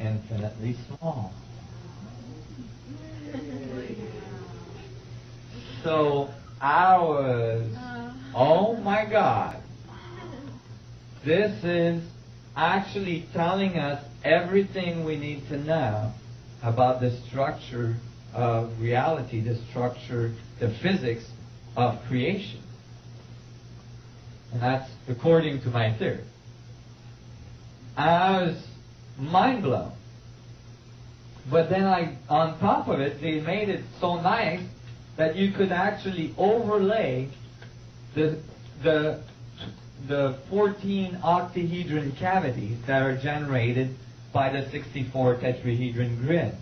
infinitely small. So ours, oh my God, this is actually telling us everything we need to know about the structure of reality, the structure, the physics of creation. And that's according to my theory. I was mind blown. But then I, on top of it, they made it so nice that you could actually overlay the, the, the 14 octahedron cavities that are generated by the 64 tetrahedron grid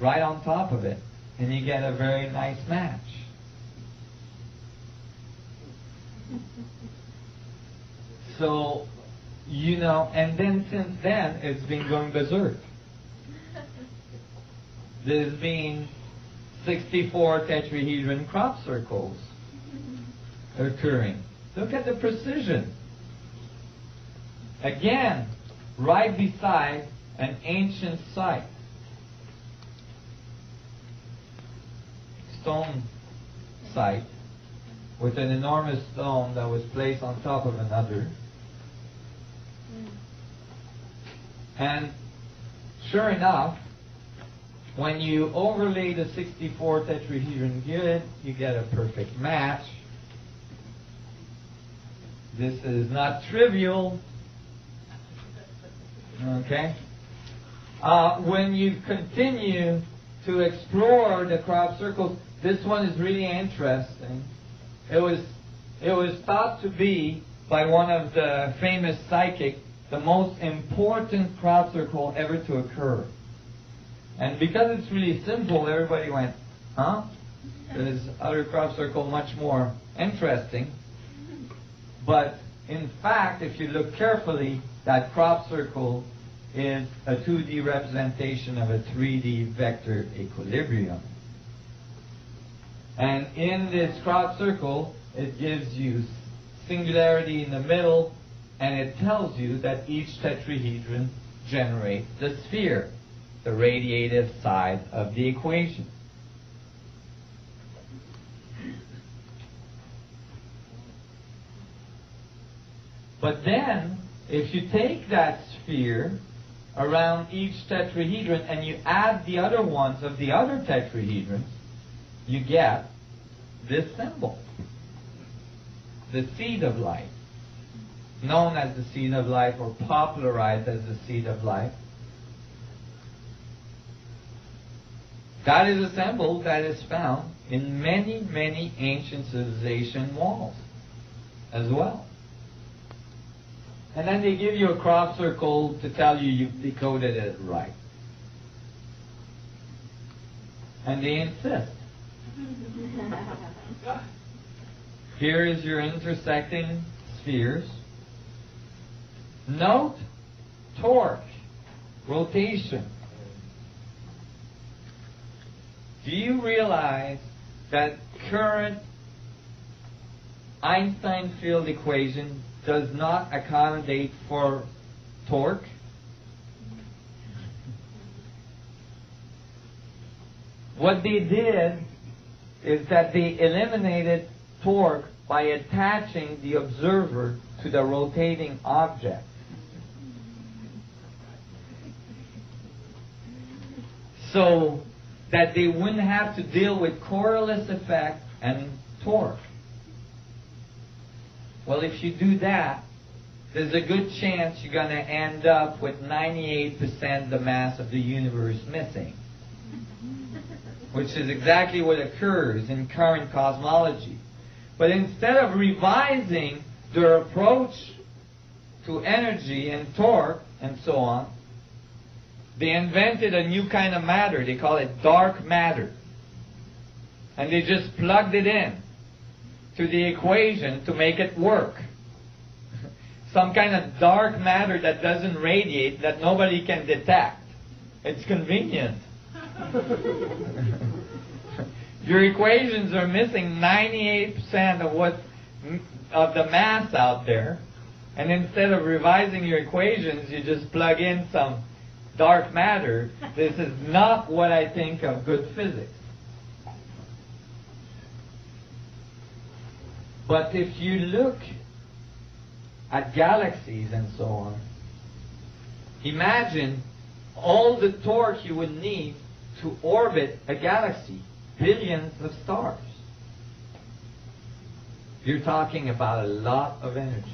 right on top of it. And you get a very nice match. So, you know, and then since then, it's been going berserk. There's been 64 tetrahedron crop circles occurring. Look at the precision. Again, right beside an ancient site. Stone site with an enormous stone that was placed on top of another. And sure enough, when you overlay the 64 tetrahedron grid, you get a perfect match. This is not trivial. Okay? Uh, when you continue to explore the crop circles, this one is really interesting. It was, it was thought to be by one of the famous psychics the most important crop circle ever to occur. And because it's really simple, everybody went, huh? There's other crop circle much more interesting. But in fact, if you look carefully, that crop circle is a 2D representation of a 3D vector equilibrium. And in this crop circle, it gives you singularity in the middle, and it tells you that each tetrahedron generates the sphere, the radiative side of the equation. But then, if you take that sphere around each tetrahedron and you add the other ones of the other tetrahedrons, you get this symbol, the seed of life, known as the seed of life or popularized as the seed of life. That is a symbol that is found in many, many ancient civilization walls as well. And then they give you a crop circle to tell you you've decoded it right. And they insist. Here is your intersecting spheres. Note torque, rotation. Do you realize that current Einstein field equation does not accommodate for torque? What they did is that they eliminated torque by attaching the observer to the rotating object. So that they wouldn't have to deal with Coriolis effect and torque. Well, if you do that, there's a good chance you're going to end up with 98% of the mass of the universe missing. Which is exactly what occurs in current cosmology. But instead of revising their approach to energy and torque and so on, they invented a new kind of matter. They call it dark matter. And they just plugged it in to the equation to make it work. Some kind of dark matter that doesn't radiate, that nobody can detect. It's convenient. Your equations are missing 98% of what of the mass out there. And instead of revising your equations, you just plug in some dark matter, this is not what I think of good physics. But if you look at galaxies and so on, imagine all the torque you would need to orbit a galaxy, billions of stars. You're talking about a lot of energy.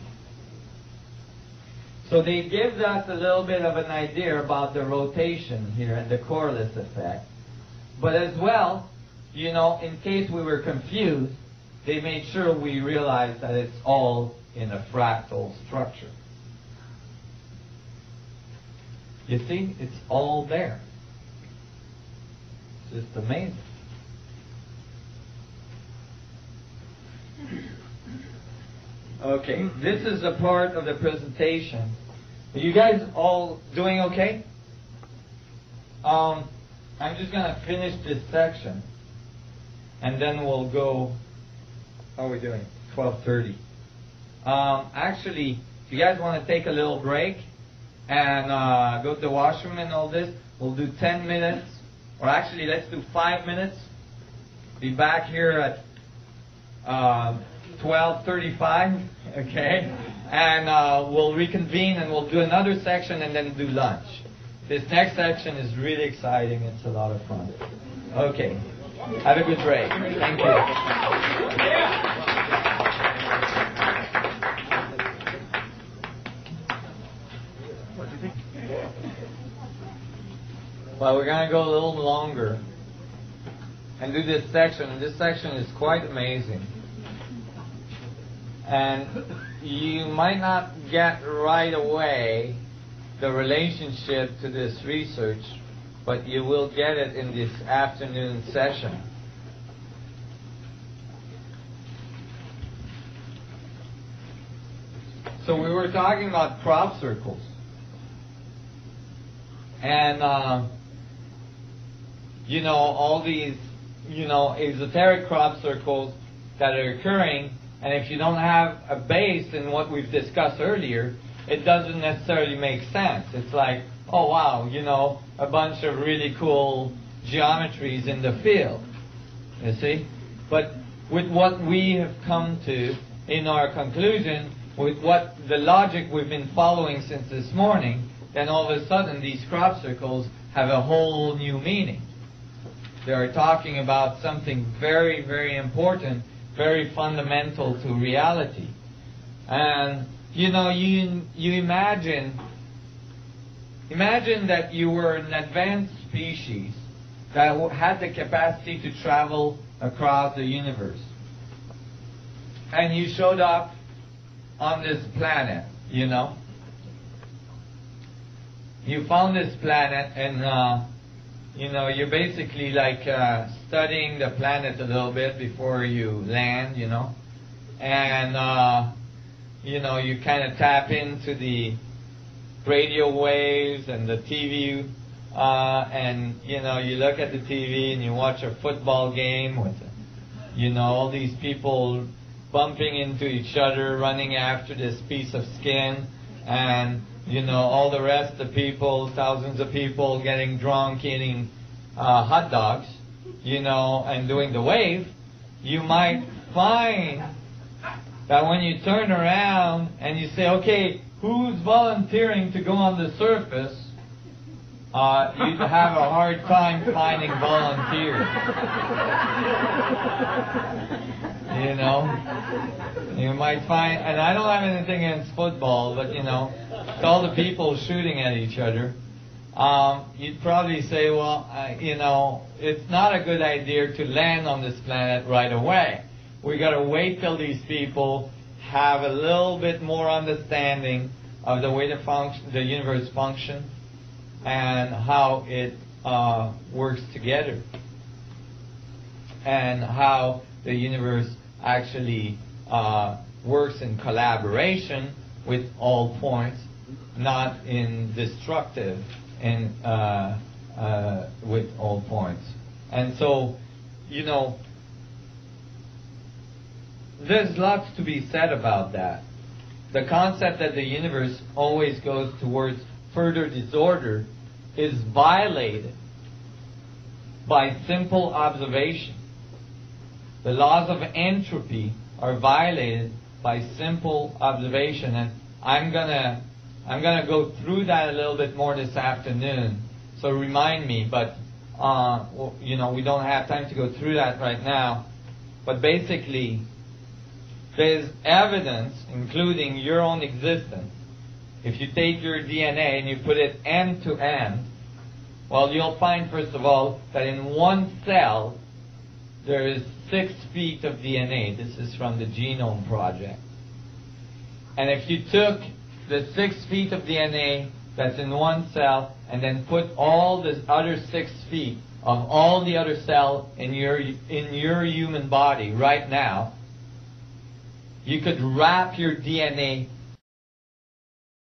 So they give us a little bit of an idea about the rotation here and the Coriolis effect. But as well, you know, in case we were confused, they made sure we realized that it's all in a fractal structure. You see, it's all there. It's just amazing. Okay, this is a part of the presentation. Are you guys all doing okay? Um, I'm just going to finish this section, and then we'll go. How are we doing? 12:30. Um, actually, if you guys want to take a little break and uh, go to the washroom and all this, we'll do 10 minutes, or actually, let's do five minutes. Be back here at uh, 12:35. Okay, and uh, we'll reconvene and we'll do another section and then do lunch. This next section is really exciting. It's a lot of fun. Okay. Have a good break. Thank you. Well, we're going to go a little longer and do this section. And this section is quite amazing. And you might not get right away the relationship to this research, but you will get it in this afternoon session. So we were talking about crop circles. And, uh, you know, all these, you know, esoteric crop circles that are occurring, and if you don't have a base in what we've discussed earlier, it doesn't necessarily make sense. It's like, oh wow, you know, a bunch of really cool geometries in the field. You see? But with what we have come to in our conclusion, with what the logic we've been following since this morning, then all of a sudden these crop circles have a whole new meaning. They are talking about something very, very important, very fundamental to reality. And you know, you you imagine imagine that you were an advanced species that had the capacity to travel across the universe, and you showed up on this planet. You know, you found this planet, and uh, you know you're basically like uh, studying the planet a little bit before you land. You know, and uh, you know, you kind of tap into the radio waves and the TV, uh, and you know, you look at the TV and you watch a football game with, you know, all these people bumping into each other, running after this piece of skin, and you know, all the rest of the people, thousands of people getting drunk, eating uh, hot dogs, you know, and doing the wave, you might find that when you turn around and you say, okay, who's volunteering to go on the surface, uh, you'd have a hard time finding volunteers. you know? You might find, and I don't have anything against football, but you know, all the people shooting at each other. Um, you'd probably say, well, uh, you know, it's not a good idea to land on this planet right away we got to wait till these people have a little bit more understanding of the way the function, the universe functions, and how it uh, works together, and how the universe actually uh, works in collaboration with all points, not in destructive and uh, uh, with all points. And so, you know, there's lots to be said about that. The concept that the universe always goes towards further disorder is violated by simple observation. The laws of entropy are violated by simple observation, and I'm gonna I'm gonna go through that a little bit more this afternoon. So remind me, but uh, you know we don't have time to go through that right now. But basically, there's evidence, including your own existence. If you take your DNA and you put it end to end, well, you'll find first of all that in one cell there is six feet of DNA. This is from the Genome Project. And if you took the six feet of DNA that's in one cell and then put all the other six feet of all the other cell in your in your human body right now, you could wrap your DNA